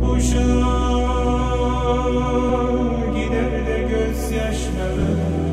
Boşa gider de gözyaşları